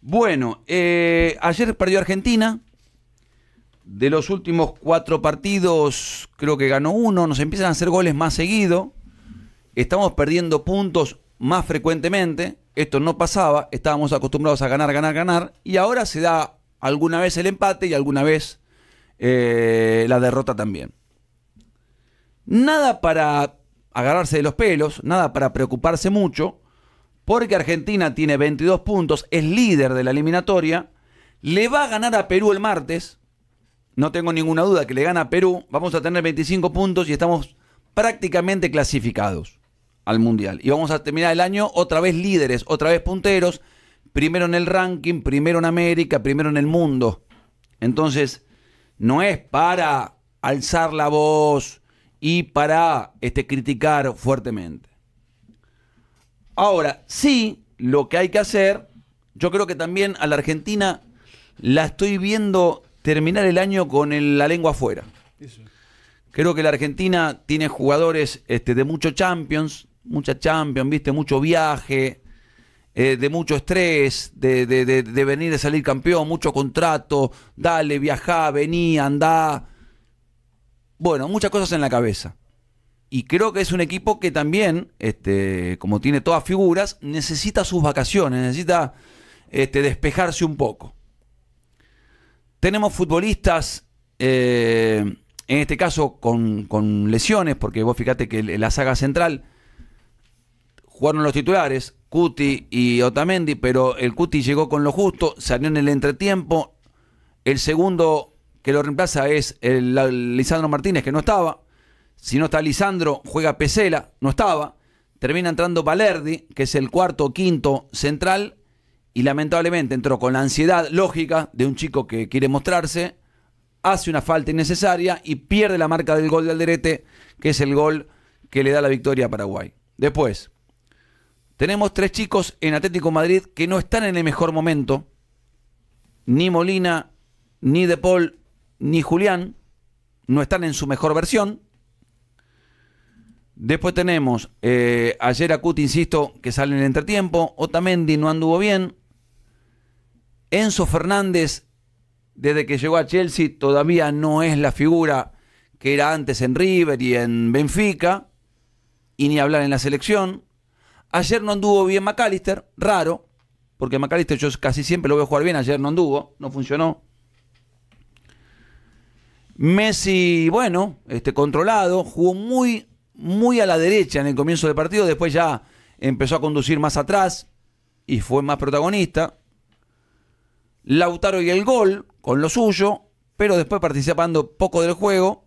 Bueno, eh, ayer perdió Argentina. De los últimos cuatro partidos, creo que ganó uno. Nos empiezan a hacer goles más seguido. Estamos perdiendo puntos más frecuentemente. Esto no pasaba. Estábamos acostumbrados a ganar, ganar, ganar. Y ahora se da alguna vez el empate y alguna vez eh, la derrota también. Nada para agarrarse de los pelos, nada para preocuparse mucho, porque Argentina tiene 22 puntos, es líder de la eliminatoria, le va a ganar a Perú el martes, no tengo ninguna duda que le gana a Perú, vamos a tener 25 puntos y estamos prácticamente clasificados al Mundial. Y vamos a terminar el año otra vez líderes, otra vez punteros, primero en el ranking, primero en América, primero en el mundo. Entonces, no es para alzar la voz y para este, criticar fuertemente. Ahora, sí, lo que hay que hacer, yo creo que también a la Argentina la estoy viendo terminar el año con la lengua afuera. Creo que la Argentina tiene jugadores este, de muchos champions, mucha champions, viste, mucho viaje, eh, de mucho estrés, de, de, venir a salir campeón, mucho contrato, dale, viajá, vení, andá. Bueno, muchas cosas en la cabeza. Y creo que es un equipo que también, este, como tiene todas figuras, necesita sus vacaciones, necesita este, despejarse un poco. Tenemos futbolistas, eh, en este caso con, con, lesiones, porque vos fíjate que la saga central jugaron los titulares, Cuti y Otamendi, pero el Cuti llegó con lo justo, salió en el entretiempo. El segundo que lo reemplaza es el, Lisandro Martínez, que no estaba. Si no está Lisandro, juega Pesela, no estaba. Termina entrando Valerdi, que es el cuarto o quinto central. Y lamentablemente entró con la ansiedad lógica de un chico que quiere mostrarse. Hace una falta innecesaria y pierde la marca del gol de Alderete, que es el gol que le da la victoria a Paraguay. Después, tenemos tres chicos en Atlético Madrid que no están en el mejor momento. Ni Molina, ni De Paul, ni Julián. No están en su mejor versión. Después tenemos eh, ayer Acuti, insisto, que sale en el entretiempo. Otamendi no anduvo bien. Enzo Fernández, desde que llegó a Chelsea, todavía no es la figura que era antes en River y en Benfica. Y ni hablar en la selección. Ayer no anduvo bien McAllister, raro, porque McAllister yo casi siempre lo veo jugar bien, ayer no anduvo, no funcionó. Messi, bueno, este, controlado, jugó muy, muy a la derecha en el comienzo del partido, después ya empezó a conducir más atrás y fue más protagonista. Lautaro y el gol, con lo suyo, pero después participando poco del juego.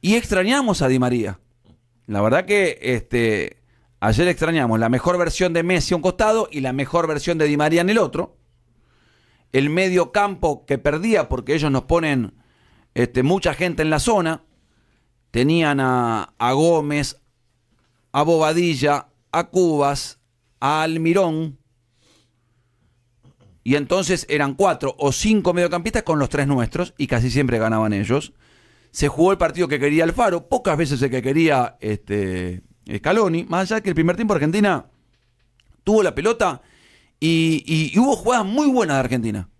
Y extrañamos a Di María. La verdad que este, Ayer extrañamos la mejor versión de Messi a un costado y la mejor versión de Di María en el otro. El medio campo que perdía porque ellos nos ponen este, mucha gente en la zona. Tenían a, a Gómez, a Bobadilla, a Cubas, a Almirón. Y entonces eran cuatro o cinco mediocampistas con los tres nuestros y casi siempre ganaban ellos. Se jugó el partido que quería Alfaro, pocas veces el que quería este, Scaloni, más allá que el primer tiempo Argentina tuvo la pelota y, hubo jugadas muy buenas de Argentina.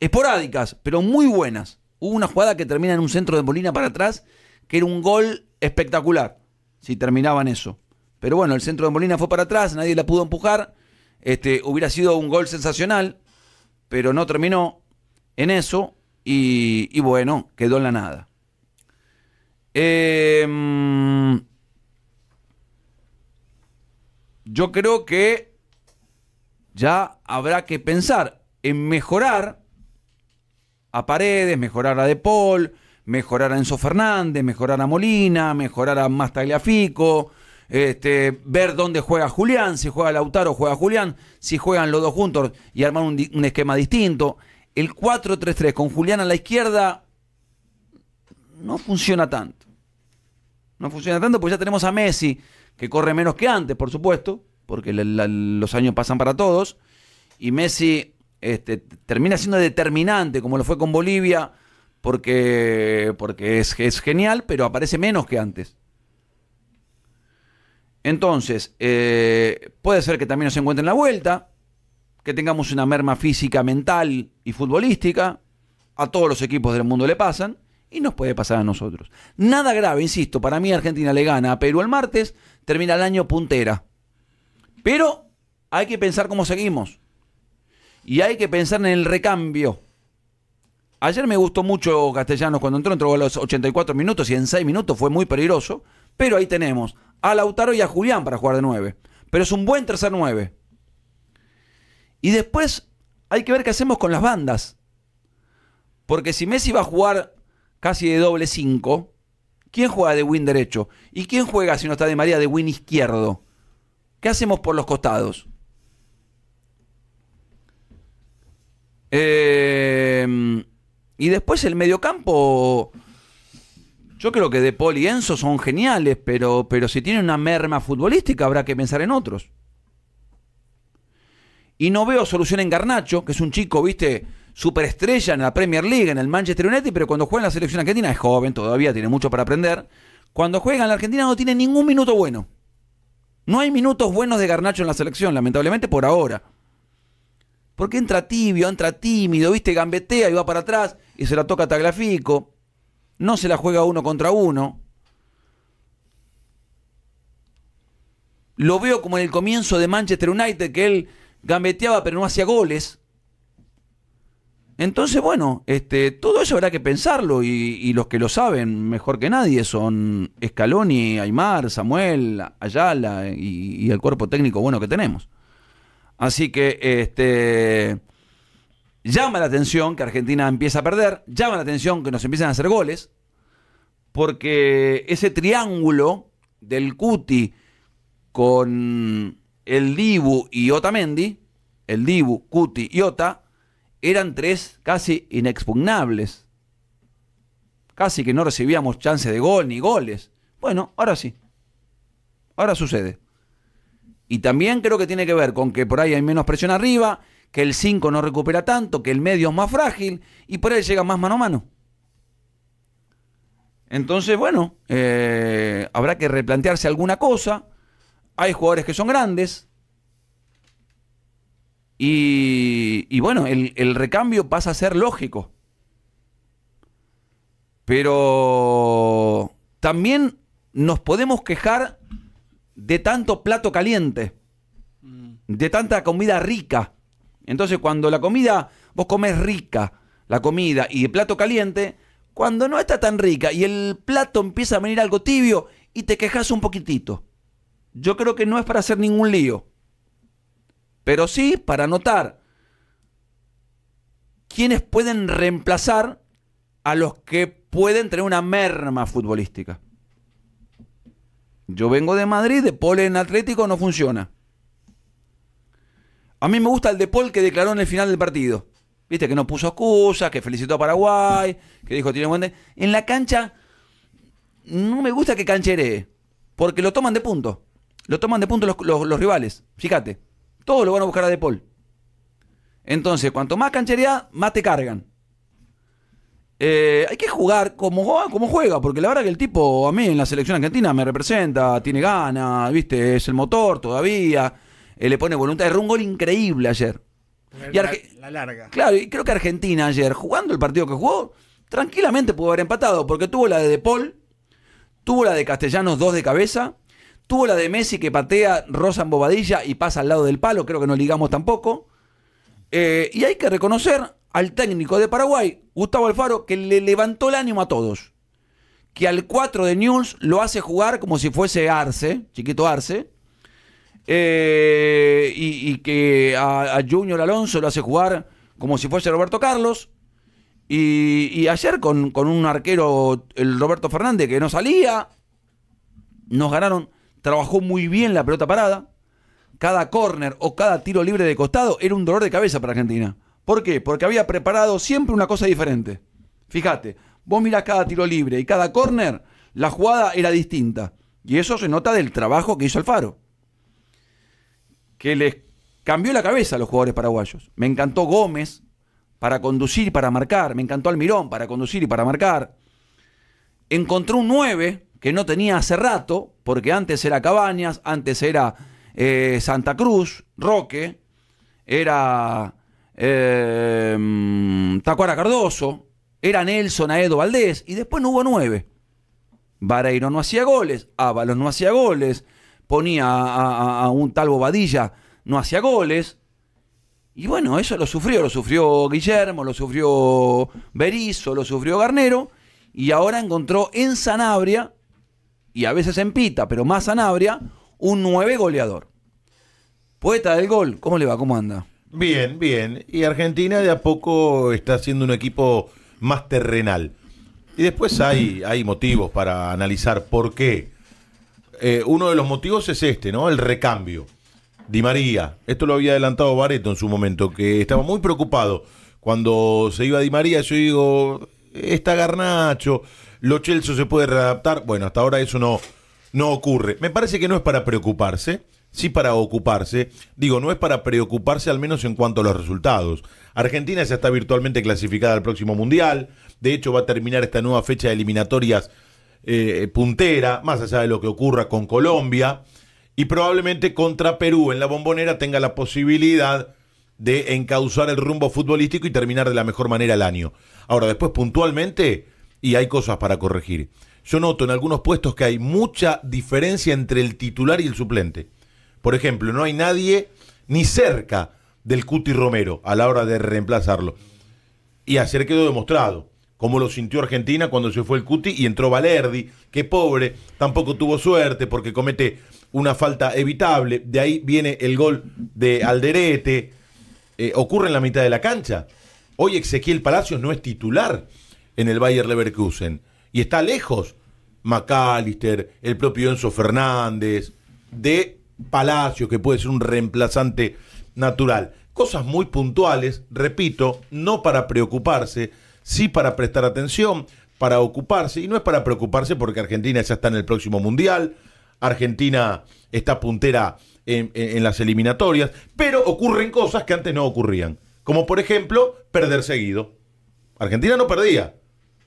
Esporádicas, pero muy buenas. Hubo una jugada que termina en un centro de Molina para atrás, que era un gol espectacular, si terminaban eso. Pero bueno, el centro de Molina fue para atrás, nadie la pudo empujar. Este, hubiera sido un gol sensacional, pero no terminó en eso y, bueno, quedó en la nada. Eh, yo creo que ya habrá que pensar en mejorar a Paredes, mejorar a De Paul, mejorar a Enzo Fernández, mejorar a Molina, mejorar a Mastagliafico, este, ver dónde juega Julián, si juega Lautaro, juega Julián, si juegan los dos juntos y armar un, esquema distinto. El 4-3-3 con Julián a la izquierda no funciona tanto. No funciona tanto porque ya tenemos a Messi que corre menos que antes, por supuesto, porque los años pasan para todos, y Messi este, termina siendo determinante, como lo fue con Bolivia, porque, porque es, es genial, pero aparece menos que antes. Entonces, eh, puede ser que también nos encuentren la vuelta, que tengamos una merma física, mental y futbolística. A todos los equipos del mundo le pasan y nos puede pasar a nosotros. Nada grave, insisto, para mí Argentina le gana a Perú el martes, termina el año puntera. Pero hay que pensar cómo seguimos. Y hay que pensar en el recambio. Ayer me gustó mucho Castellanos cuando entró, entró a los 84 minutos y en 6 minutos fue muy peligroso. Pero ahí tenemos a Lautaro y a Julián para jugar de 9. Pero es un buen tercer 9. Y después hay que ver qué hacemos con las bandas. Porque si Messi va a jugar casi de doble 5, ¿quién juega de win derecho? ¿Y quién juega si no está de María de win izquierdo? ¿Qué hacemos por los costados? Eh, y después el mediocampo. Yo creo que De Paul y Enzo son geniales, pero, pero si tienen una merma futbolística habrá que pensar en otros. Y no veo solución en Garnacho, que es un chico, viste, superestrella en la Premier League, en el Manchester United, pero cuando juega en la selección argentina es joven, todavía tiene mucho para aprender. Cuando juega en la Argentina no tiene ningún minuto bueno. No hay minutos buenos de Garnacho en la selección, lamentablemente por ahora. Porque entra tibio, entra tímido, viste, gambetea y va para atrás y se la toca Tagliafico. No se la juega uno contra uno. Lo veo como en el comienzo de Manchester United, que él gambeteaba pero no hacía goles. Entonces, bueno, este, todo eso habrá que pensarlo y, los que lo saben mejor que nadie son Scaloni, Aymar, Samuel, Ayala y, el cuerpo técnico bueno que tenemos. Así que este, llama la atención que Argentina empieza a perder, llama la atención que nos empiezan a hacer goles, porque ese triángulo del Cuti con el Dibu y Otamendi, el Dibu, Cuti y Ota, eran tres casi inexpugnables. Casi que no recibíamos chance de gol ni goles. Bueno, ahora sí. Ahora sucede. Y también creo que tiene que ver con que por ahí hay menos presión arriba, que el 5 no recupera tanto, que el medio es más frágil y por ahí llega más mano a mano. Entonces, bueno, eh, habrá que replantearse alguna cosa. Hay jugadores que son grandes, y, bueno, el, recambio pasa a ser lógico. Pero también nos podemos quejar de tanto plato caliente, mm. de tanta comida rica. Entonces, cuando la comida, vos comes rica, la comida y el plato caliente, cuando no está tan rica y el plato empieza a venir algo tibio y te quejas un poquitito. Yo creo que no es para hacer ningún lío pero sí para notar quiénes pueden reemplazar a los que pueden tener una merma futbolística. Yo vengo de Madrid, de Paul en Atlético no funciona. A mí me gusta el de que declaró en el final del partido. Viste que no puso excusas, que felicitó a Paraguay, que dijo tiene buen. En la cancha no me gusta que cancheree, porque lo toman de punto. Lo toman de punto los rivales. Fíjate. Todos lo van a buscar a De Paul. Entonces, cuanto más canchería, más te cargan. Eh, hay que jugar como, como juega, porque la verdad que el tipo a mí en la selección argentina me representa, tiene ganas, ¿viste? Es el motor todavía, eh, le pone voluntad. Erró un gol increíble ayer. La, larga. Claro, y creo que Argentina ayer, jugando el partido que jugó, tranquilamente pudo haber empatado, porque tuvo la de De Paul, tuvo la de Castellanos dos de cabeza, Tuvo la de Messi que patea, rosa en bobadilla y pasa al lado del palo, creo que no ligamos tampoco. Eh, y hay que reconocer al técnico de Paraguay, Gustavo Alfaro, que le levantó el ánimo a todos. Que al 4 de News lo hace jugar como si fuese Arce, chiquito Arce. Eh, y, que a, Junior Alonso lo hace jugar como si fuese Roberto Carlos. Y, ayer con, con, un arquero, el Roberto Fernández, que no salía, nos ganaron trabajó muy bien la pelota parada. Cada córner o cada tiro libre de costado era un dolor de cabeza para Argentina. ¿Por qué? Porque había preparado siempre una cosa diferente. Fíjate, vos mirás cada tiro libre y cada córner, la jugada era distinta. Y eso se nota del trabajo que hizo Alfaro. Que les cambió la cabeza a los jugadores paraguayos. Me encantó Gómez para conducir y para marcar. Me encantó Almirón para conducir y para marcar. Encontró un 9 que no tenía hace rato, porque antes era Cabañas, antes era eh, Santa Cruz, Roque, era eh, Tacuara Cardoso, era Nelson Aedo Valdés, y después no hubo nueve. Vareiro no hacía goles, Ábalos no hacía goles, ponía a, un tal Bobadilla, no hacía goles. Y bueno, eso lo sufrió, lo sufrió Guillermo, lo sufrió Berizo, lo sufrió Garnero, y ahora encontró en Sanabria, y a veces en Pita, pero más Sanabria, un nueve goleador. Poeta del gol, ¿cómo le va? ¿Cómo anda? Bien, bien. Y Argentina de a poco está siendo un equipo más terrenal. Y después hay, hay motivos para analizar por qué. Eh, uno de los motivos es este, ¿no? El recambio. Di María. Esto lo había adelantado Bareto en su momento, que estaba muy preocupado. Cuando se iba Di María, yo digo, está Garnacho, Lo Chelso se puede readaptar. Bueno, hasta ahora eso no, no ocurre. Me parece que no es para preocuparse sí para ocuparse. Digo, no es para preocuparse al menos en cuanto a los resultados. Argentina ya está virtualmente clasificada al próximo Mundial. De hecho, va a terminar esta nueva fecha de eliminatorias eh, puntera, más allá de lo que ocurra con Colombia. Y probablemente contra Perú en la bombonera tenga la posibilidad de encauzar el rumbo futbolístico y terminar de la mejor manera el año. Ahora, después puntualmente, y hay cosas para corregir. Yo noto en algunos puestos que hay mucha diferencia entre el titular y el suplente. Por ejemplo, no hay nadie ni cerca del Cuti Romero a la hora de reemplazarlo. Y ayer quedó demostrado cómo lo sintió Argentina cuando se fue el Cuti y entró Valerdi, que pobre, tampoco tuvo suerte porque comete una falta evitable. De ahí viene el gol de Alderete. Eh, ocurre en la mitad de la cancha. Hoy Ezequiel Palacios no es titular en el Bayer Leverkusen y está lejos McAllister, el propio Enzo Fernández, de Palacio, que puede ser un reemplazante natural. Cosas muy puntuales, repito, no para preocuparse, sí para prestar atención, para ocuparse, y no es para preocuparse porque Argentina ya está en el próximo Mundial, Argentina está puntera en, las eliminatorias, pero ocurren cosas que antes no ocurrían, como por ejemplo perder seguido. Argentina no perdía,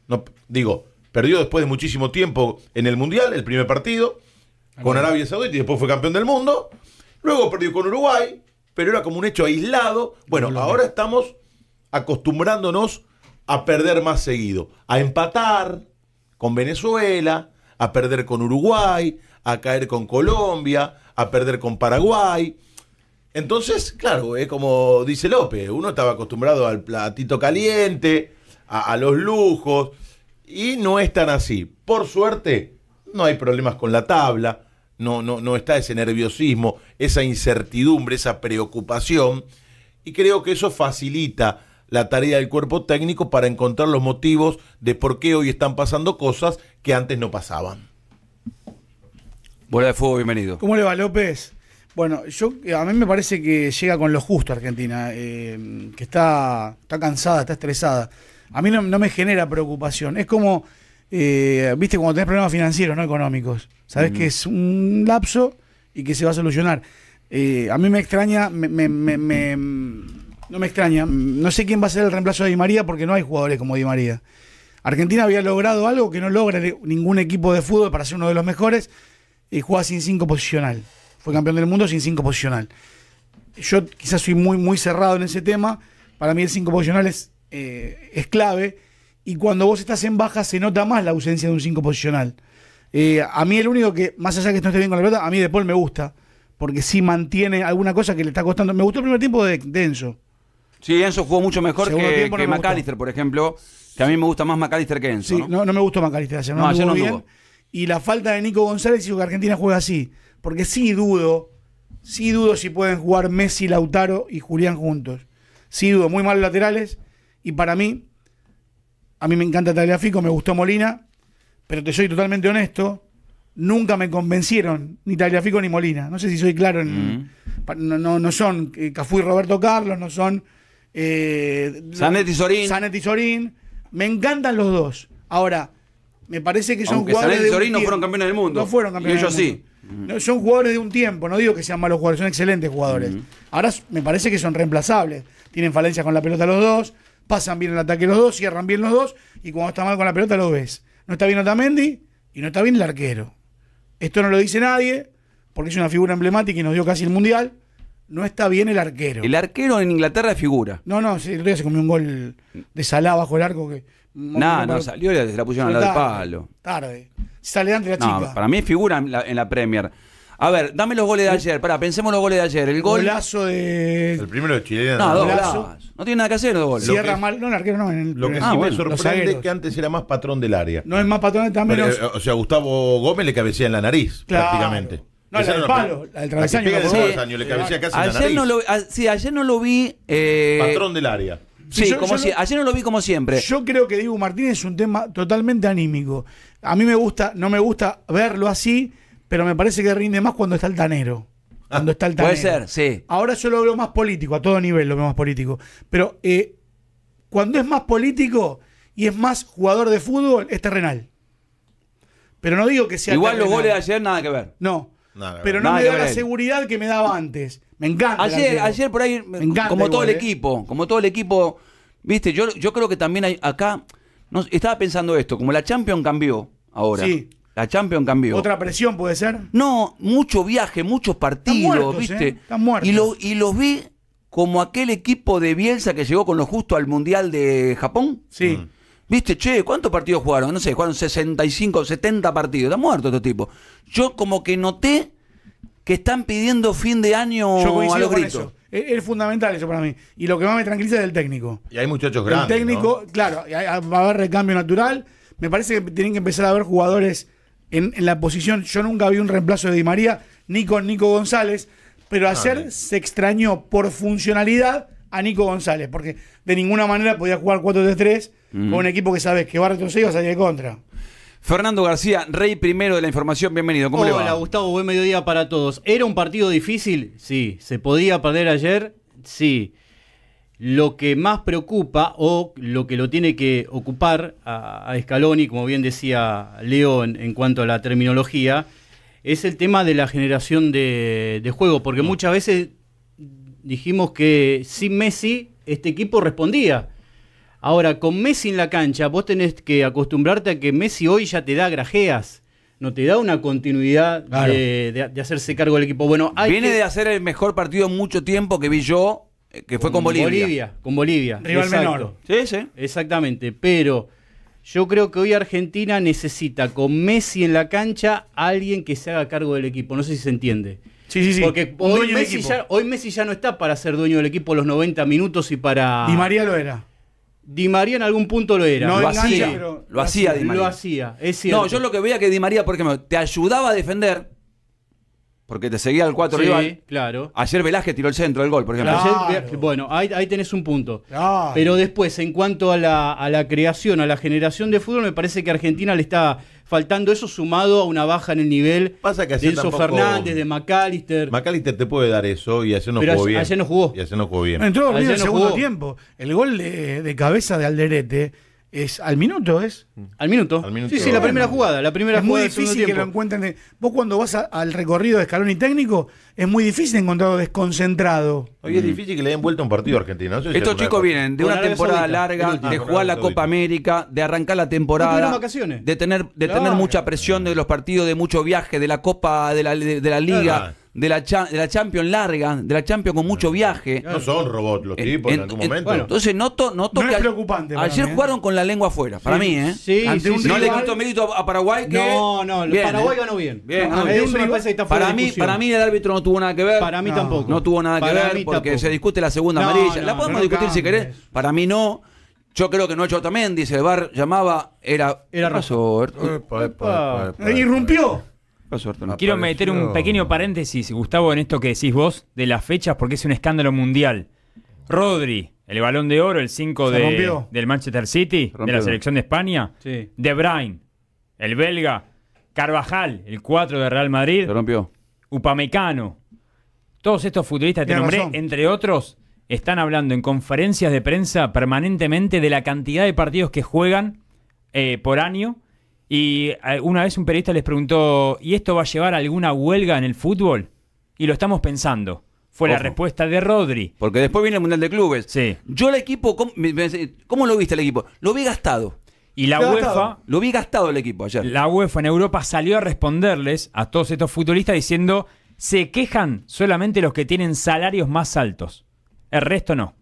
no, digo, perdió después de muchísimo tiempo en el Mundial, el primer partido, con Arabia Saudita y después fue campeón del mundo. Luego perdió con Uruguay, pero era como un hecho aislado. Bueno, ahora estamos acostumbrándonos a perder más seguido, a empatar con Venezuela, a perder con Uruguay, a caer con Colombia, a perder con Paraguay. Entonces, claro, es como dice López, uno estaba acostumbrado al platito caliente, a, a los lujos, y no es tan así. Por suerte, no hay problemas con la tabla, no, no, no está ese nerviosismo, esa incertidumbre, esa preocupación, y creo que eso facilita la tarea del cuerpo técnico para encontrar los motivos de por qué hoy están pasando cosas que antes no pasaban. Bola de fuego, bienvenido. ¿Cómo le va, López? Bueno, yo a mí me parece que llega con lo justo Argentina, eh, que está, está cansada, está estresada. A mí no, no me genera preocupación. Es como eh, viste, cuando tenés problemas financieros, no económicos, sabes que es un lapso y que se va a solucionar. Eh, a mí me extraña, me, no me extraña, no sé quién va a ser el reemplazo de Di María porque no hay jugadores como Di María. Argentina había logrado algo que no logra ningún equipo de fútbol para ser uno de los mejores y juega sin cinco posicional. Fue campeón del mundo sin cinco posicional. Yo quizás soy muy, muy cerrado en ese tema. Para mí el cinco posicional es, eh, es clave y cuando vos estás en baja se nota más la ausencia de un 5 posicional. Eh, a mí el único que, más allá de que no esté bien con la pelota, a mí De Paul me gusta, porque sí mantiene alguna cosa que le está costando. Me gustó el primer tiempo de, Enzo. Sí, Enzo jugó mucho mejor que, que McAllister, por ejemplo, que a mí me gusta más McAllister que Enzo. Sí, no, no, me gustó McAllister ayer, no, no, ayer no bien. Y la falta de Nico González hizo que Argentina juegue así, porque sí dudo, sí dudo si pueden jugar Messi, Lautaro y Julián juntos. Sí dudo, muy malos laterales, y para mí a mí me encanta Tagliafico, me gustó Molina, pero te soy totalmente honesto, nunca me convencieron ni Tagliafico ni Molina. No sé si soy claro en. no, no, son eh, Cafú y Roberto Carlos, no son. Eh, Zanetti Sorín. Zanetti Sorín. Me encantan los dos. Ahora, me parece que son Aunque jugadores. Zanetti y Sorín no fueron campeones del mundo. No fueron campeones. Y ellos sí. son jugadores de un tiempo, no digo que sean malos jugadores, son excelentes jugadores. Ahora me parece que son reemplazables. Tienen falencias con la pelota los dos, pasan bien el ataque los dos, cierran bien los dos, y cuando está mal con la pelota lo ves. No está bien Otamendi y no está bien el arquero. Esto no lo dice nadie, porque es una figura emblemática y nos dio casi el mundial. No está bien el arquero. El arquero en Inglaterra es figura. No, no, sí, el otro día se comió un gol de Salá bajo el arco que. Nah, no, salió y se la pusieron al lado del palo. Tarde. Sale antes la No, chica. para mí es figura en la, en la Premier. A ver, dame los goles de ayer. Pará, pensemos los goles de ayer. El gol. Golazo de. El primero de chilena. No, dos Golazo. golazos. No tiene nada que hacer los goles. Cierra que- mal. No, el arquero no. En el, Lo que sí Ah, bueno, me los sorprende es que antes era más patrón del área. No es más patrón, está Pero, menos. eh, o sea, Gustavo Gómez le cabecea en la nariz, Claro. prácticamente. No, la del palo, la del que travesaño, pega la de jugó. travesaño, le cabecea casi en la Ayer nariz. no lo, ah, sí, ayer no lo vi. eh, Patrón del área. Sí, Sí, yo- como yo si, no- ayer no lo vi como siempre. Yo creo que Diego Martínez es un tema totalmente anímico. A mí me gusta, no me gusta verlo así, pero me parece que rinde más cuando está el tanero. Cuando está el tanero. Puede ser, sí. Ahora yo lo veo más político, a todo nivel lo veo más político. Pero eh, cuando es más político y es más jugador de fútbol, es terrenal. Pero no digo que sea Igual los goles de ayer nada que ver. No. Nada, pero no nada me da la él. seguridad que me daba antes. Me encanta. Ayer, ayer por ahí, Me encanta como todo el ¿eh? equipo, como todo el equipo, viste, yo, yo creo que también hay acá, no, estaba pensando esto, como la Champions cambió ahora. Sí. La Champions cambió. Otra presión puede ser. No, mucho viaje, muchos partidos, muertos, ¿viste? ¿eh? Están muertos. Y, lo- y los vi como aquel equipo de Bielsa que llegó con lo justo al Mundial de Japón. Sí. Mm. ¿Viste? Che, ¿cuántos partidos jugaron? No sé, jugaron 65, 70 partidos. Están muertos estos tipos. Yo como que noté que están pidiendo fin de año Yo a coincido los con gritos. eso. Es, es fundamental eso para mí. Y lo que más me tranquiliza es el técnico. Y hay muchachos grandes. el técnico, claro, hay- hay- va a haber recambio natural. Me parece que tienen que empezar a haber jugadores en, en la posición. Yo nunca vi un reemplazo de Di María ni con Nico González, pero ayer no. se extrañó por funcionalidad a Nico González, porque de ninguna manera podía jugar 4-3-3 con un equipo que sabes que va a retroceder y va a salir de contra. Fernando García, rey primero de la información, bienvenido. ¿Cómo le Hola va? Gustavo, buen mediodía para todos. ¿Era un partido difícil? Sí. ¿Se podía perder ayer? Sí. Lo que más preocupa o lo que lo tiene que ocupar a, a Scaloni, como bien decía Leo en, en cuanto a la terminología, es el tema de la generación de, de juego, porque muchas veces dijimos que sin Messi este equipo respondía. Ahora, con Messi en la cancha, vos tenés que acostumbrarte a que Messi hoy ya te da grajeas, no te da una continuidad Claro. de, de- de hacerse cargo del equipo. Bueno, hay Viene que- de hacer el mejor partido en mucho tiempo que vi yo, eh, que fue con Bolivia. Con Bolivia. Rival exacto. menor. Sí, sí. Exactamente, pero yo creo que hoy Argentina necesita con Messi en la cancha a alguien que se haga cargo del equipo. No sé si se entiende. Sí, sí, sí. Porque hoy Messi, ya, hoy Messi ya no está para ser dueño del equipo los 90 minutos y para... Di María lo era. Di María en algún punto lo era. No lo engancha, hacía, pero lo hacía Di María. Lo hacía, es cierto. No, yo lo que veía que Di María, por ejemplo, te ayudaba a defender, porque te seguía el 4 Sí, rival. claro. Ayer Velázquez tiró el centro del gol, por ejemplo. Claro. Ayer- bueno, ahí, ahí tenés un punto. Claro. Pero después, en cuanto a la, a la creación, a la generación de fútbol, me parece que Argentina le está faltando eso sumado a una baja en el nivel Pasa que de Enzo tampoco- Fernández, de McAllister. McAllister te puede dar eso y ayer no Pero jugó ayer- bien. ayer no jugó. Y ayer no jugó bien. Entró dormido en el no segundo jugó. tiempo. El gol de, de cabeza de Alderete es al minuto, ¿es? Al minuto. Al minuto. Sí, sí, la primera jugada. La primera es muy jugada difícil que lo encuentren. de- Vos cuando vas a- al recorrido de escalón y técnico, es muy difícil encontrarlo desconcentrado. Hoy es difícil que le den vuelta a un partido a Argentina. No sé si Estos chicos vienen de una temporada Saudita, larga, último. de jugar la Copa. América, de arrancar la temporada, vacaciones. de tener, de Claro. tener mucha presión de los partidos, de mucho viaje, de la Copa, de la, de, de la Liga, Claro. De la, cha- de la Champions larga, de la Champions con mucho viaje. No son robots los tipos en, en- algún en- momento. bueno, Entonces noto, noto No que es preocupante para ayer mí, ¿eh? jugaron con la lengua afuera, para mí, ¿eh? Sí, Ante sí, un sí. no le quito mérito a Paraguay que No, no, Bien, Paraguay ¿eh? ganó bien. Bien, No, ganó a bien. mí eso me parece que está fuera para de mí, discusión. para mí el árbitro no tuvo nada que ver. Para mí No. tampoco. No tuvo nada que Para ver porque tampoco. se discute la segunda No, amarilla. no, la podemos no discutir si querés. Para mí no. Yo creo que no hecho también, dice el bar llamaba, era. Era epa. irrumpió. Quiero Apareció. meter un pequeño paréntesis, Gustavo, en esto que decís vos de las fechas, porque es un escándalo mundial. Rodri, el balón de oro, el 5 Se de, del Manchester City, de la selección de España. Sí. De Bruyne, el belga. Carvajal, el 4 de Real Madrid. Se rompió. Upamecano. Todos estos futbolistas que te nombré, razón. entre otros, están hablando en conferencias de prensa permanentemente de la cantidad de partidos que juegan eh, por año. Y eh, una vez un periodista les preguntó, ¿y esto va a llevar a alguna huelga en el fútbol? Y lo estamos pensando. Fue la respuesta de Rodri. Porque después viene el Mundial de Clubes. Sí. Yo el equipo, ¿cómo, me- me- ¿cómo lo viste el equipo? Lo vi gastado. Y la UEFA, gastado. Lo vi gastado el equipo ayer. la UEFA en Europa salió a responderles a todos estos futbolistas diciendo se quejan solamente los que tienen salarios más altos. El resto no.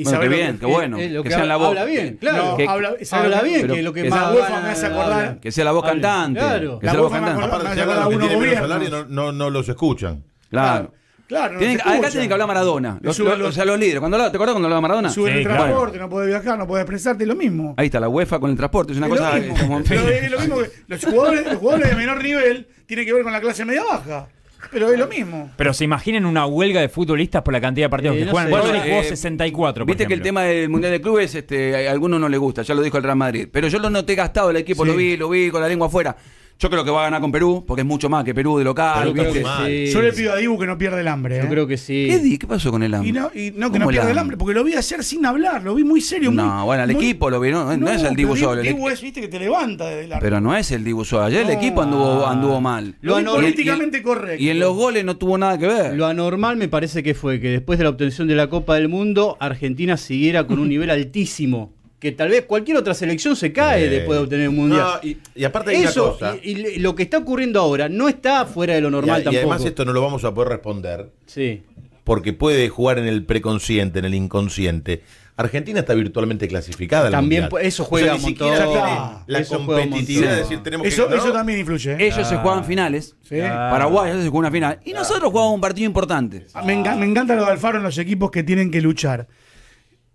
Y Bueno, qué bien, que- qué bueno. Eh, lo que que sea en la habla boca. bien, claro. No, Que- habla, ¿sabés Habla lo que- bien que lo que que más la UEFA me hace acordar- Que sea la voz cantante. Claro. Que La sea la voz voz cantante. Aparte, si hablan acuerdo los que tienen salario, no, no, no los escuchan. Claro. Claro, no Tienen- acá escucha. tiene que hablar Maradona. Le Los, suben los- los- o sea, los líderes. Cuando ¿Te acuerdas cuando hablaba Maradona? Suben Sí, el claro. transporte, no puedes viajar, no puedes expresarte, es lo mismo. Ahí está la UEFA con el transporte. Es una Es cosa. lo mismo. como- es lo mismo que los jugadores, los jugadores de menor nivel tienen que ver con la clase media baja. Pero es lo mismo. Pero se imaginen una huelga de futbolistas por la cantidad de partidos Eh, que no juegan. Bueno, jugó eh, 64, por Viste que el tema del Mundial de Clubes este, a algunos no le gusta, ya lo dijo el Real Madrid. Pero yo lo noté gastado el equipo, Sí. lo vi, lo vi con la lengua afuera. Yo creo que va a ganar con Perú, porque es mucho más que Perú de local. Pero creo que. Sí. Yo le pido a Dibu que no pierda el hambre. Yo ¿eh? creo que sí. ¿Qué, di? ¿Qué pasó con el hambre? Y no, y no que ¿Cómo no pierda el hambre? hambre, porque lo vi ayer sin hablar, lo vi muy serio. No, muy- bueno, muy- equipo lo vi, no, no es el Dibu pero solo, el Dibu equi- es, viste, que te levanta desde la Pero no es el Dibu solo. Ayer el No. equipo anduvo, anduvo mal. Lo vi políticamente correcto. Y en los goles no tuvo nada que ver. Lo anormal me parece que fue que después de la obtención de la Copa del Mundo, Argentina siguiera con un nivel altísimo. Que tal vez cualquier otra selección se cae Eh, después de obtener un mundial. No, y, y aparte hay Eso, una cosa. y, y lo que está ocurriendo ahora no está fuera de lo y- normal y tampoco. además esto no lo vamos a poder responder Sí. porque puede jugar en el preconsciente, en el inconsciente. Argentina está virtualmente clasificada. al También Mundial. eso O sea, juega ni un siquiera montón. la Eso juega competitividad de montón. decir tenemos Eso, que. eso ¿no? también influye. ¿eh? Ellos se juegan finales. Sí. Ah. Paraguay se juegan una final. Y nosotros jugamos un partido importante. Me, enga- me encanta lo de Alfaro en los equipos que tienen que luchar.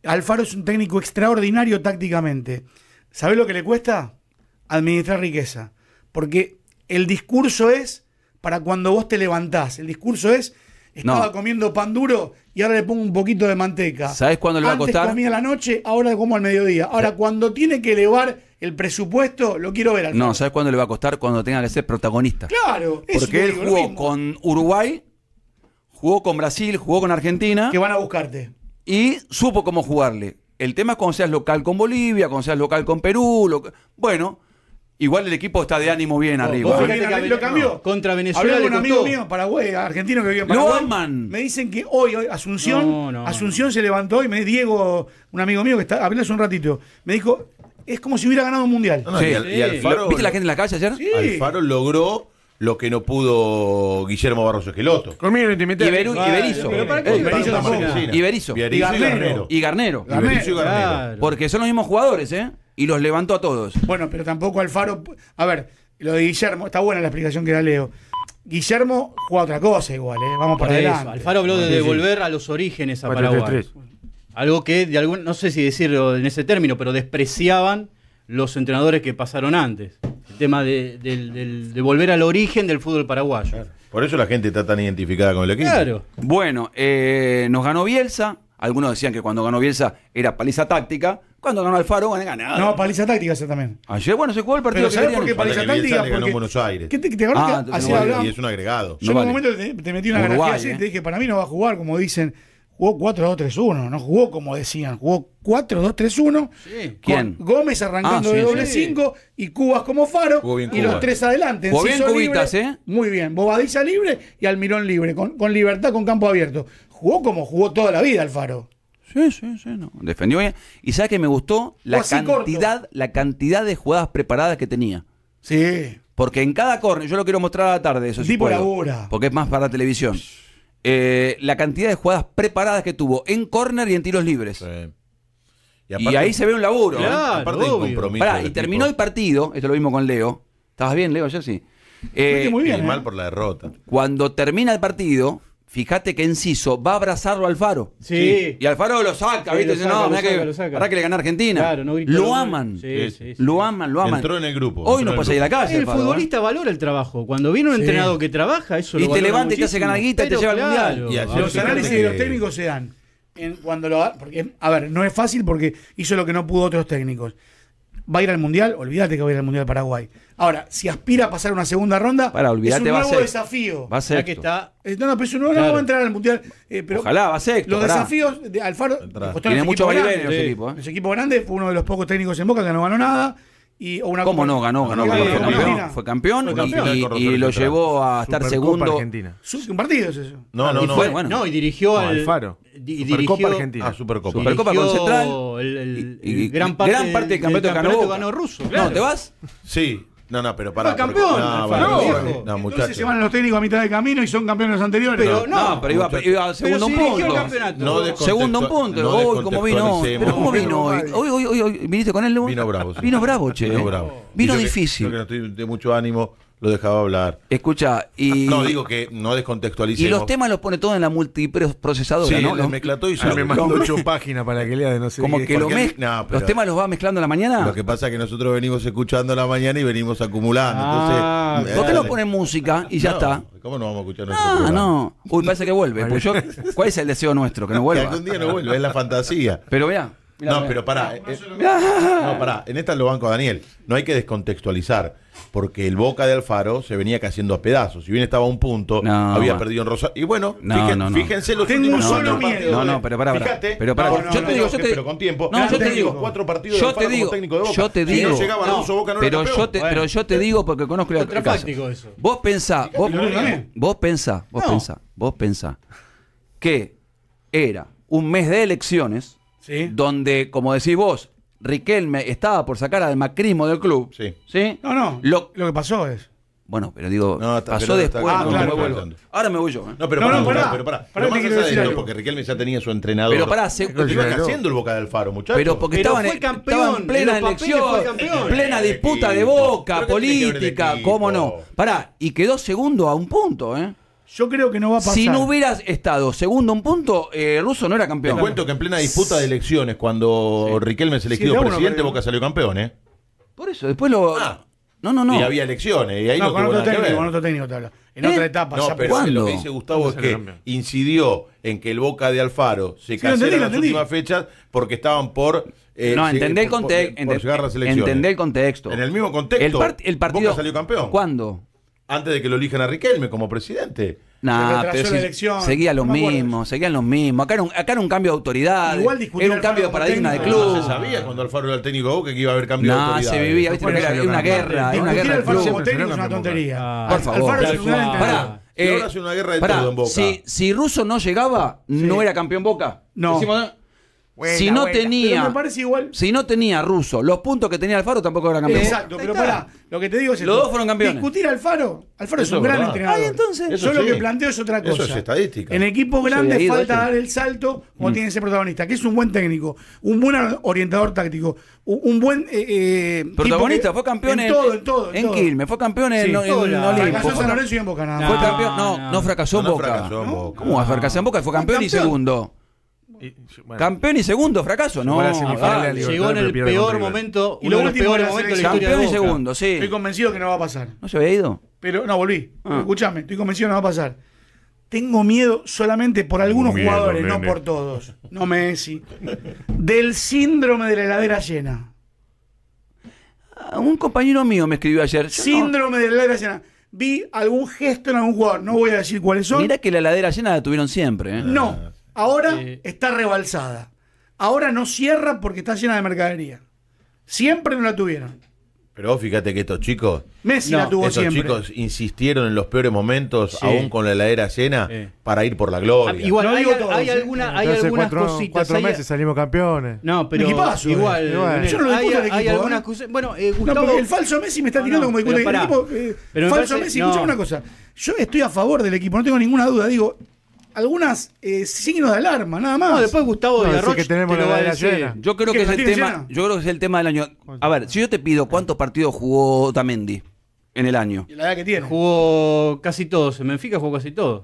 Alfaro es un técnico extraordinario tácticamente. ¿Sabés lo que le cuesta? Administrar riqueza. Porque el discurso es para cuando vos te levantás. El discurso es, estaba No. comiendo pan duro y ahora le pongo un poquito de manteca. ¿Sabés cuándo le va a Antes costar? comía a la noche, ahora como al mediodía. Ahora, cuando tiene que elevar el presupuesto, lo quiero ver al No, ¿sabes cuándo le va a costar? Cuando tenga que ser protagonista. Claro, eso Porque él digo, jugó con Uruguay, jugó con Brasil, jugó con Argentina Que van a buscarte. Y supo cómo jugarle. El tema es cuando seas local con Bolivia, cuando seas local con Perú. lo- Bueno, igual el equipo está de ánimo bien arriba. ¿eh? que lo cambió. Contra Venezuela Hablé con un amigo mío, Paraguay, argentino que vive en Lo Paraguay. aman. Me dicen que hoy, hoy Asunción, No, no. Asunción se levantó y me Diego, un amigo mío que está, hablé hace un ratito, me dijo, es como si hubiera ganado un mundial. No, no, Sí. y, Al- y Alfaro, ¿Viste la gente en la calle ayer? Sí. Alfaro logró lo que no pudo Guillermo Barros Esqueloto. Conmigo no te metes. Iberizo. Bueno, Iberizo. y Garnero. Y Garnero. Iberizo y Garnero. Claro. Porque son los mismos jugadores, ¿eh? Y los levantó a todos. Bueno, pero tampoco Alfaro. A ver, lo de Guillermo, está buena la explicación que da Leo. Guillermo juega otra cosa igual, ¿eh? Vamos Por para eso, adelante. Alfaro habló de devolver a los orígenes a 4-3-3. Paraguay. Algo que de algún, no sé si decirlo en ese término, pero despreciaban los entrenadores que pasaron antes. Tema de, del- del- de volver al origen del fútbol paraguayo. Por eso la gente está tan identificada con el equipo. Claro. Bueno, eh, nos ganó Bielsa. Algunos decían que cuando ganó Bielsa era paliza táctica. Cuando ganó Alfaro, bueno, ganado. No, paliza táctica esa también. Ayer, bueno, se jugó el partido Pero que ¿sabes querían por qué paliza Falta que Bielsa táctica? le ganó Porque- en Buenos Aires. ¿Qué te, te Ah, que así no? Y es un agregado. Yo No en vale. un momento te, te metí una Uruguay, garantía así eh. te dije, para mí no va a jugar como dicen, jugó 4-2-3-1, no jugó como decían, jugó 4-2-3-1. Sí. ¿Quién? Con Gómez arrancando Ah, sí, de doble sí. 5 y Cubas como faro y los tres adelante. Jugó bien Cubitas, libre, ¿eh? Muy bien, Bobadilla libre y Almirón libre, con, con libertad, con campo abierto. Jugó como jugó toda la vida Alfaro. Sí, sí, sí, no. Defendió bien. Y sabes que me gustó la cantidad, la cantidad de jugadas preparadas que tenía. Sí. Porque en cada córner, yo lo quiero mostrar a la tarde, eso sí Tipo puedo. Porque es más para televisión. Eh, la cantidad de jugadas preparadas que tuvo en córner y en tiros libres. Sí. Y, ahí se ve un laburo. ¿eh? Aparte compromiso. Pará, y terminó el partido, esto lo vimos con Leo. ¿Estabas bien, Leo? Yo sí. Eh, muy bien, Y ¿eh? mal por la derrota. cuando termina el partido, fíjate que Enciso va a abrazarlo a Alfaro. Sí. Y Alfaro lo saca, Sí, ¿viste? lo saca, no, lo mirá saca, que, lo saca. pará que le gana a Argentina. Claro, no gritó lo aman. Sí, Sí. Lo aman, lo aman. Entró en el grupo. Hoy no puede salir a la calle. El Alfaro, ¿eh? futbolista valora el trabajo. Cuando viene un Sí. entrenador que trabaja, eso Y lo te valora levanta y te hace muchísimo. ganar guita y te lleva al mundial. Y Los análisis que- de los técnicos se dan en cuando lo porque a ver, no es fácil porque hizo lo que no pudo otros técnicos. Va a ir al mundial, olvídate que va a ir al mundial Paraguay. Ahora, si aspira a pasar una segunda ronda, es un a nuevo ser- desafío. Va a ser. Ya que está No, no, pero eso no, no Claro. va a entrar al mundial. eh, pero Ojalá, va sexto, Los pará. desafíos de Alfaro Tiene los mucho equipos vaivén grandes. ese equipo, ¿eh? Los equipos grandes fue uno de los pocos técnicos en Boca que no ganó nada Y, o una ¿Cómo Copa- no? Ganó, ganó, ganó, fue campeón. Fue campeón, Fue y- campeón y, y Rosario lo llevó a estar Supercopa segundo. Argentina. Un partido es eso. No, no, Y no. fue- bueno. no, y dirigió No, al Alfaro. di- Supercopa Argentina. Ah, Supercopa. Supercopa con Central. el- el- Y- y- gran parte, gran parte del campeonato ganó campeonato Boca. ganó ruso. No, claro. ¿te vas? Sí. No, no, pero para. Fue campeón, No, Alfaro, viejo. no, Entonces muchachos. se van los técnicos a mitad de camino y son campeones anteriores. Pero no, No, pero iba, iba Pero segundo un dirigió el punto. campeonato. No Segundo un punto. no Uy, cómo vino hoy. Pero cómo vino hoy. Hoy, hoy, hoy, hoy, ¿Viniste con él? Vino bravo. sí. Vino bravo, che. Vino bravo. Vino difícil. yo que no estoy de mucho ánimo, lo dejaba hablar. Escucha, y. No, digo que no descontextualicemos. Y los temas los pone todos en la multiprocesadora, Sí, ¿no? Los- mezcla todo y sabe. me mandó ocho páginas para que lea de no sé como qué. que lo porque- mez- no, pero- los temas los va mezclando a la mañana. Lo que pasa es que nosotros venimos escuchando a la mañana y venimos acumulando. Ah, entonces, ¿Por qué eh, no ponen música y ya no, está? ¿Cómo no vamos a escuchar nuestro Ah, programa? no. Uy, parece que vuelve. Pues yo, ¿Cuál es el deseo nuestro? Que no Que vuelva. algún día no vuelve, es la fantasía. Pero vea. Mirá, no, mirá. pero pará. eh, eh, no, pará. En esta lo banco a Daniel. No hay que descontextualizar. Porque el Boca de Alfaro se venía cayendo a pedazos. Si bien estaba a un punto, No, había perdido en Rosario. Y bueno, No, fíjen- no, no. fíjense los Tengo un solo miedo. partidos No, no, pero pará, pará. Fíjate, Pero pará, no, yo no, te no, digo, no, yo te- pero con tiempo. No, yo te digo. cuatro partidos Yo de Alfaro te digo, como técnico de Boca. yo te Si digo. no No, no Pero yo, te, pero yo te digo porque conozco el caso. Eso. Vos pensás, vos, vos pensás, vos No. pensás, vos pensás que era un mes de elecciones Sí. donde, como decís vos, Riquelme estaba por sacar al macrismo del club. Sí. ¿Sí? No, no. Lo- Lo, que pasó es. bueno, pero digo, No, está- pasó pero está- después. ah, no, claro, me vuelvo. claro. Ahora me voy yo. ¿eh? No, pero No, pará, no, pará, pará. pero pará. Pará, Pero más decir esto, porque Riquelme ya tenía su entrenador. Pero pará, se- Lo iba Pero- haciendo el Boca del Faro, muchachos. Pero porque Pero estaban, fue campeón, estaban en plena elección, fue campeón. en plena disputa de boca, ¿Pero qué tiene que ver el política, cómo no. Pará, y quedó segundo a un punto, ¿eh? Yo creo que no va a pasar. Si no hubieras estado segundo un punto, eh, Russo no era Te campeón. cuento que en plena disputa de elecciones, cuando Riquelme se elegido Sí, presidente, Boca salió campeón, ¿eh? Por eso, después lo. Ah. no, no, no. Y había elecciones, y ahí no, No, con otro técnico, con otro técnico te hablo. En ¿Eh? otra etapa. No, ya pero. ¿Cuándo? lo que dice Gustavo es que incidió en que el Boca de Alfaro se entendí, en las entendí. últimas fechas porque estaban por. eh, no, entendé el por- por- por. Entendé el contexto. En el mismo contexto, El, part- el partido. Boca salió campeón. ¿Cuándo? Antes de que lo elijan a Riquelme como presidente. Nah, pero si- elección. seguía los No mismos, seguían los mismos. Acá era un, acá era un cambio de autoridad. Igual era un cambio de paradigma de club. No se sabía cuando Alfaro era el técnico que iba a haber cambio de No, autoridad. se vivía, viste, era una guerra, era una guerra Alfaro como técnico es una tontería. Por favor. Alfaro es hace una guerra de todo en Boca. Si, si Russo no llegaba, no era campeón Boca. No. Buena, si no buena. tenía. Pero me parece igual. Si no tenía Russo los puntos que tenía Alfaro, tampoco era campeón. Exacto, pero pará, lo que te digo es Los esto. dos fueron campeones. Discutir Alfaro, Alfaro es un gran verdad. entrenador. Ay, entonces. Eso Yo lo que planteo es otra cosa. Eso es estadística. En equipos grandes ido falta dar el salto como tiene ese protagonista, que es un buen técnico, un buen orientador táctico, un buen eh, eh, Protagonista, que- fue campeón en, en todo, en todo, en en todo. Quilmes, fue campeón en, Sí, en- la-. Fracasó San Lorenzo y en Boca nada No, más. fue campeón, no, no. no fracasó en No, no Boca. ¿Cómo va a fracasar en Boca? Fue campeón y segundo. Y- bueno, Campeón y segundo, fracaso, no. Llegó Ah, en el peor momento, Y uno lo de los último de peores la momentos de la selección. historia de campeón y segundo, sí. Estoy convencido que no va a pasar. ¿No se había ido? Pero no, volví. Ah. Escúchame, estoy convencido que no va a pasar. Tengo miedo solamente por algunos Miedo, jugadores, no por todos. No Messi. Del síndrome de la heladera llena. Ah, Un compañero mío me escribió ayer. No- Síndrome de la heladera llena. Vi algún gesto en algún jugador, no voy a decir cuáles son. Mirá que la ladera llena la tuvieron siempre. ¿eh? No, ahora Eh. está rebalsada. Ahora no cierra porque está llena de mercadería. Siempre no la tuvieron. Pero vos fíjate que estos chicos, Messi No, la tuvo estos siempre. chicos insistieron en los peores momentos, Sí. aún con la heladera llena, Eh. para ir por la Ah, gloria. Igual No hay, digo todos, hay ¿eh? alguna- hay Entonces, algunas cuatro, cositas. cuatro hay- meses salimos campeones. No, pero equipazo, eh. igual, Igual. Leonel, Yo no lo hay, discuto al hay equipo, algunas ¿eh? cosas. Bueno, eh, No, Gustavo. el falso Messi me está tirando no, como pero discute el pará. equipo. eh, Pero me falso parece- Messi, no. escuchame una cosa. Yo estoy a favor del equipo, no tengo ninguna duda. Digo, algunas eh, signos de alarma, nada más. No, después Gustavo No, de decir Garroch que tenemos te lo la va a heladera decir. llena. Yo creo ¿Qué, que es el tema. llena? Yo creo que es el tema del año. A ver, si yo te pido cuántos partidos jugó Tamendi en el año. La edad que tiene. Jugó casi todos. En Benfica jugó casi todos.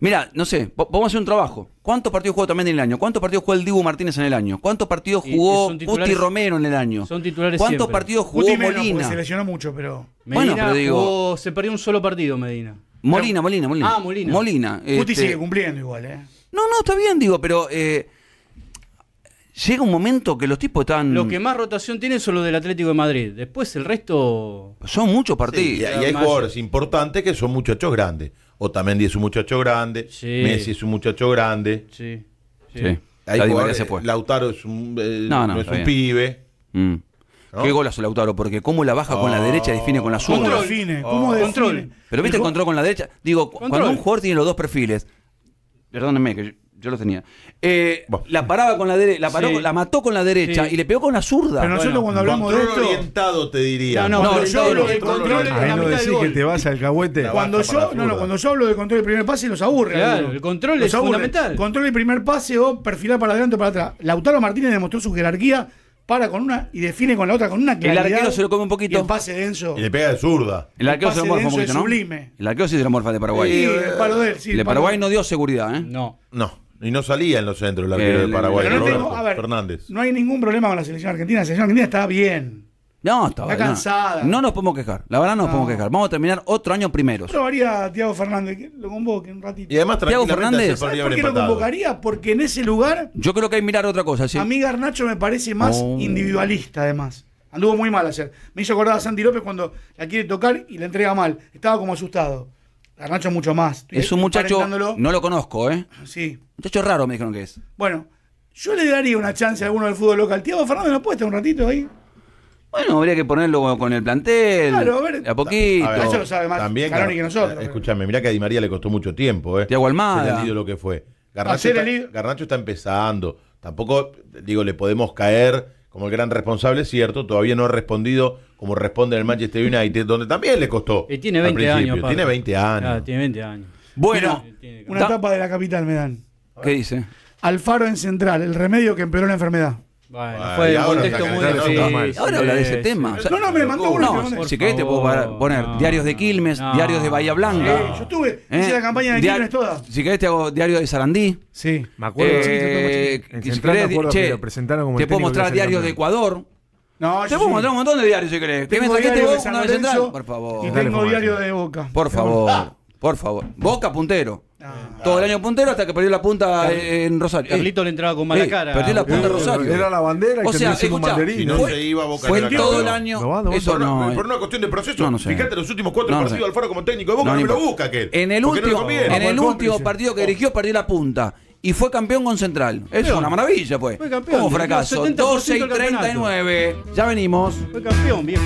Mira, no sé, vamos a hacer un trabajo. ¿Cuántos partidos jugó Tamendi en el año? ¿Cuántos partidos jugó el Dibu Martínez en el año? ¿Cuántos partidos jugó Puti Romero en el año? son titulares ¿Cuántos siempre. partidos jugó Guti menos, Molina? se lesionó mucho, pero. Bueno, Medina pero digo- jugó- se perdió un solo partido, Medina. Molina, Molina, Molina. Ah, Molina. Molina. Guti este- sigue cumpliendo igual, ¿eh? No, no, está bien, digo, pero eh, llega un momento que los tipos están. Los que más rotación tienen son los del Atlético de Madrid. Después el resto. Son muchos Sí, partidos. y, y hay jugadores importantes que son muchachos grandes. Otamendi es un muchacho grande, Sí. Messi es un muchacho grande. Sí. sí. Sí. Hay jugadores- se fue. Lautaro es un, eh, No, no, no, es un bien. pibe. Mm. ¿No? Qué golazo Lautaro, porque cómo la baja con la derecha y define con la ¿Cómo zurda. define? ¿Cómo Oh. define? Control. Pero viste, El encontró con la derecha. Digo, cu- cuando un jugador tiene los dos perfiles, perdónenme que yo, yo los tenía, eh, Bueno. la paraba con la derecha, la, paró- Sí. la mató con la derecha Sí. y le pegó con la zurda. Pero nosotros Bueno, cuando hablamos de Control esto, orientado, te diría. No, no, No, pero yo hablo de control control en Ahí la no mitad del decís que te vas al cahuete. Cuando yo, no, no, cuando yo hablo de control del primer pase los aburre. Claro, el control Los es aburre. fundamental. Control del primer pase o perfilar para adelante o para atrás. Lautaro Martínez demostró su jerarquía, para con una y define con la otra con una claridad. arquero se lo come un poquito. Y el pase denso. Y le pega de zurda. el arquero el se lo morfa un denso poquito, es ¿no? sublime. El arquero sí se lo morfa de Paraguay. Sí, el palo de él, sí, el de el Paraguay no dio seguridad, ¿eh? No. No. Y no salía en los centros el arquero El- de Paraguay. Pero no Roberto tengo- a ver, Fernández. no hay ningún problema con la selección argentina. La selección argentina está bien. No, está, Está cansada. No nos podemos quejar. La verdad no nos No. podemos quejar. Vamos a terminar otro año primeros. Yo probaría a Tiago Fernández, que lo convoque un ratito. Y además tranquilamente Fernández. se podría ¿Sabes por qué lo convocaría? Porque en ese lugar Yo creo que hay que mirar otra cosa. ¿sí? A mí Garnacho me parece más Oh. individualista, además. Anduvo muy mal ayer. Me hizo acordar a Santi López cuando la quiere tocar y la entrega mal. Estaba como asustado. Garnacho mucho más. Estoy Es un muchacho, no lo conozco, ¿eh? Sí. Muchacho raro me dijeron que es. Bueno, yo le daría una chance a alguno del fútbol local. Tiago Fernández no puede estar un ratito ahí. Bueno, habría que ponerlo con el plantel. Claro, a ver. de a poquito. A ver, Eso lo sabe más también, Scaloni Gar- que nosotros. eh, Escúchame, mirá que a Di María le costó mucho tiempo, ¿eh? Thiago Almada. Ser el ídolo que fue. Garnacho Hacer está, el ídolo. Garnacho está empezando. Tampoco, digo, le podemos caer como el gran responsable, cierto. Todavía no ha respondido como responde en el Manchester United, donde también le costó. Y tiene al 20 principio. años. aparte. Tiene 20 años. Claro, tiene 20 años. Bueno, Una etapa de la capital me dan. ¿qué dice? Alfaro en central, el remedio que empeoró la enfermedad. Bueno, fue un ahora contexto muy difícil. Ahora habla de ese Sí, tema. sí. O sea, No, no, me mandó uno. no, si querés te puedo poner no. diarios de Quilmes, No. diarios de Bahía Blanca. Sí, yo estuve, ¿eh? hice la campaña de Dia- Quilmes toda. Si querés te hago diario de Sarandí. Sí. Me acuerdo. Eh, En si me querés, acuerdo che, que lo presentaron como te puedo mostrar diarios de Ecuador. No, Te puedo sí. mostrar un montón de diarios si querés. ¿Qué me de vos? Una de Central? Por favor. y tengo diario de Boca. Por favor. Por favor. Boca puntero. Ah. Todo el año puntero hasta que perdió la punta eh, en Rosario. Carlito Eh, le entraba con mala eh, cara. Perdió la punta Eh, Rosario. Era la bandera y O sea. Si no Fue- se iba a Boca Fue en todo el año. No no. Eso Por, no. una, eh. por una cuestión de proceso. No, no sé. Fíjate los últimos cuatro No, no partidos sé. de Alfaro como técnico de Boca, no, No, me lo busca aquel. En el último, en el último partido que dirigió perdió la punta. Y fue campeón con Central. Es una maravilla, pues. Fue campeón, Como fracaso. 70% 12 y del campeonato. 39. Ya venimos. Fue campeón, viejo.